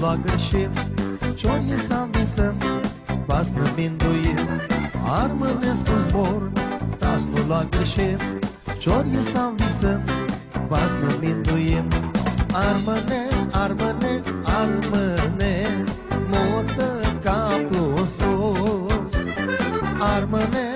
lua greșit. Ciorie să visăm, vas năminduit Armănesc cu zbor, dar nu lua greșit. Ciorie să visăm, vas năminduit Armăne, armăne, armăne Mută capul sus. Armăne, armăne,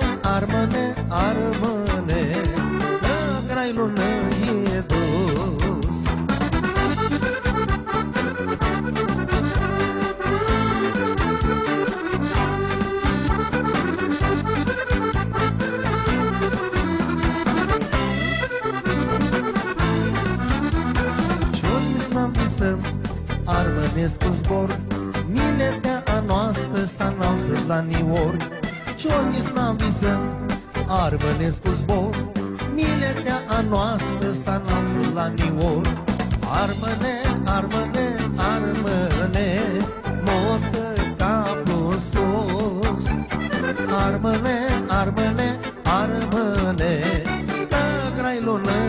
armănesc cu zbor Miletea a noastră s-a înalțat la niori Ce-o n-am visăm, armănesc cu zbor Miletea a noastră s-a înalțat la niori Armăne, armăne, armăne Motă capul sus. Armăne, armăne, armăne Că grailul e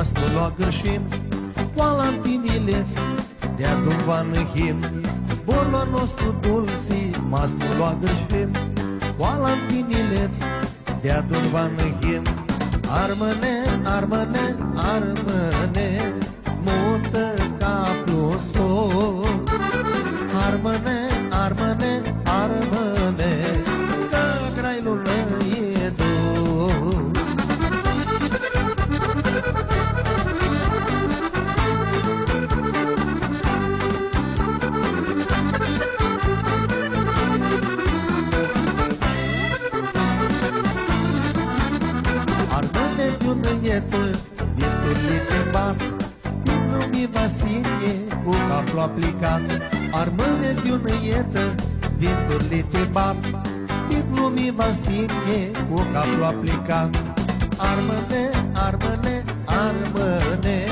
dulci, mastul lua gârșim, Coala în timileț, de-a dumva him. Zborul nostru dulci, mastul lua gârșim, Coala în timileț, de-a dumva him. Armăne, armăne, armăne, piunăietă, vinturile te bat, Pinul mi Vasilie, cu capul aplicat. Armăne piunăietă, vinturile te bat, Pinul mi Vasilie, cu capul aplicat. Armăne, armăne, armăne,